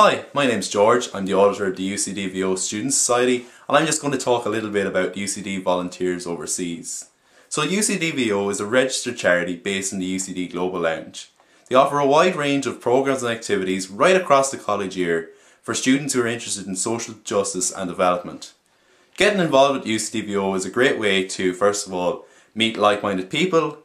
Hi, my name's George. I'm the auditor of the UCDVO Student Society and I'm just going to talk a little bit about UCD volunteers overseas. So UCDVO is a registered charity based in the UCD Global Lounge. They offer a wide range of programs and activities right across the college year for students who are interested in social justice and development. Getting involved with UCDVO is a great way to, first of all, meet like-minded people,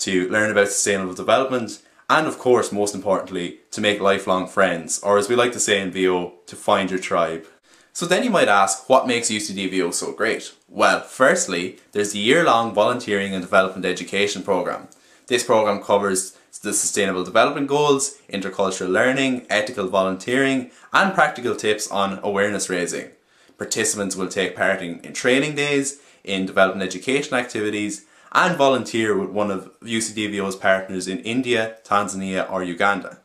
to learn about sustainable development, and of course, most importantly, to make lifelong friends, or as we like to say in VO, to find your tribe. So then you might ask, what makes UCDVO so great? Well, firstly, there's the year-long Volunteering and Development Education Programme. This programme covers the Sustainable Development Goals, intercultural learning, ethical volunteering, and practical tips on awareness raising. Participants will take part in, in training days, in development education activities, and volunteer with one of UCDVO's partners in India, Tanzania or Uganda.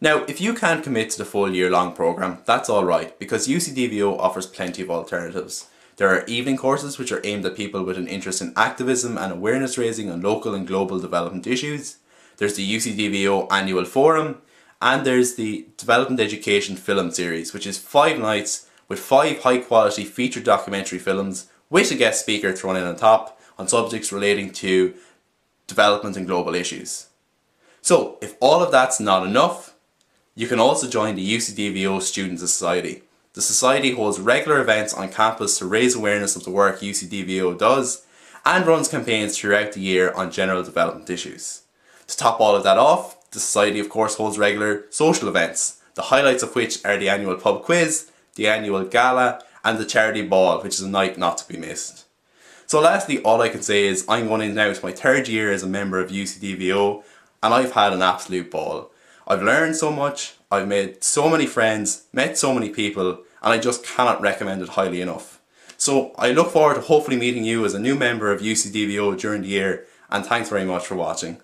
Now, if you can't commit to the full year-long programme, that's alright, because UCDVO offers plenty of alternatives. There are evening courses which are aimed at people with an interest in activism and awareness raising on local and global development issues. There's the UCDVO Annual Forum, and there's the Development Education Film Series, which is five nights with five high quality feature documentary films with a guest speaker thrown in on top on subjects relating to development and global issues. So, if all of that's not enough, you can also join the UCDVO Student Society. The Society holds regular events on campus to raise awareness of the work UCDVO does and runs campaigns throughout the year on general development issues. To top all of that off, the Society of course holds regular social events, the highlights of which are the annual pub quiz, the annual gala and the charity ball which is a night not to be missed. So lastly, all I can say is I'm going in now to my third year as a member of UCDVO and I've had an absolute ball. I've learned so much, I've made so many friends, met so many people and I just cannot recommend it highly enough. So I look forward to hopefully meeting you as a new member of UCDVO during the year and thanks very much for watching.